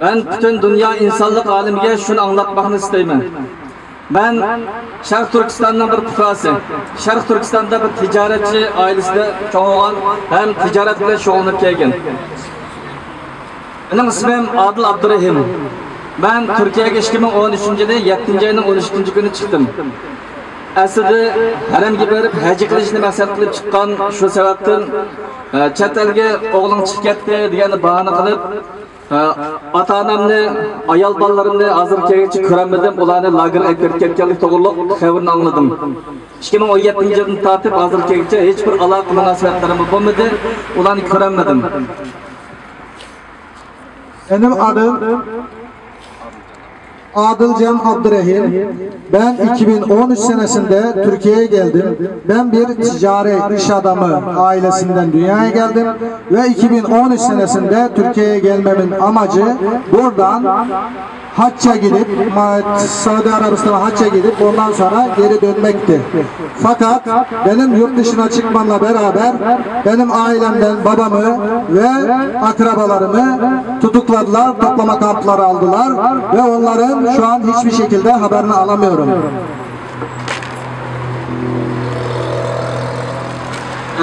Ben bütün dünya insanlık alemiga şunu anlatmakni isteyman. Ben Şarq Turkistondan bir fuqarosi. Sharq Turkistonda bir oilasida cho'g'ilgan ham tijorat bilan shug'ullanib kelgan. Mening ismim Adil Abdurahim. Ben Türkiye'ye 2013 yılı 7. ayının 13. günü çıktım. Aslida haramga berib haji qilishni maqsad qilib chiqqan shu sababdan chet elga o'g'ling chiqib ketdi deganni bahona e, ota onamni ayol bolalarimni hozirgacha ko'rolmadim ularni lagerga kirib ketganlik to'g'riliq xabarni angladim 2017 yildan tortib hozirgacha hech bir aloqa munosabatlarim bo'lmadi. Ularni ko'rolmadim Benim adım Adılcan Abdurrahim. Ben 2013 senesinde Türkiye'ye geldim. Ben bir ticari iş adamı ailesinden dünyaya geldim. Ve 2013 senesinde Türkiye'ye gelmemin amacı buradan hacca gidip Saudi Arabistan'a hacca gidip ondan sonra geri dönmekti. Fakat benim yurt dışına çıkmamla beraber benim ailemden babamı ve akrabalarımı tutukladılar, toplama kampları aldılar ve onların şu an hiçbir şekilde haberini alamıyorum.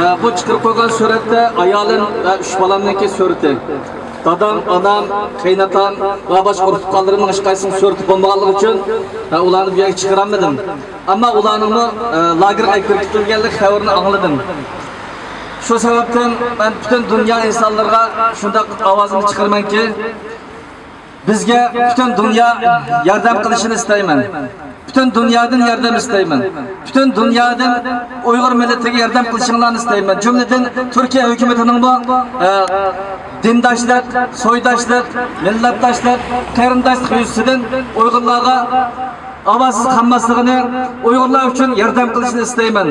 Ee, bu chiqirib qo'ygan suratda ayolim va uch bolamniki surati dadam onam qaynatam va boshqa urug'qonlarimning hech qaysisini surati bo'lmaganligi uchun va ularni bu yerga chiqarolmadim ammo ularni e, lagerga kiritilganlik xabarini angladim shu sababdan men butun dunyo insonlarga shunday ovozimni chiqarmanki bizga butun dunyo yordam qilishini istayman. Butun dunyodan yordam istayman butun dunyodan uyg'ur millatiga yordam qilishinglarni istayman jumladan turkiya hukumatining bu e, dindoshlar so'ydoshlar millatdoshlar qarindoshlik yuzasidan uyg'urlarga ovozsiz qolmasligini uyg'urlar uchun yordam qilishni istayman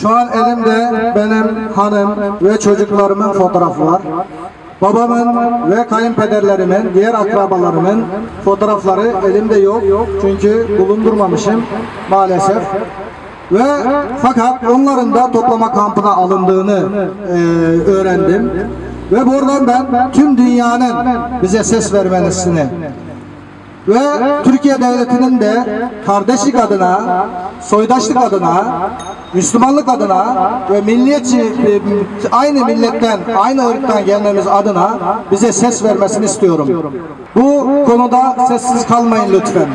Şu an elimde benim hanım ve çocuklarımın fotoğrafı var. Babamın ve kayınpederlerimin, diğer akrabalarımın fotoğrafları elimde yok. Çünkü bulundurmamışım maalesef. Ve fakat onların da toplama kampına alındığını e, öğrendim. Ve buradan ben tüm dünyanın bize ses vermelisini ve Türkiye Devleti'nin de kardeşlik adına, soydaşlık adına, Müslümanlık adına ve milliyetçi aynı milletten, aynı ırktan gelmemiz adına bize ses vermesini istiyorum. Bu konuda sessiz kalmayın lütfen.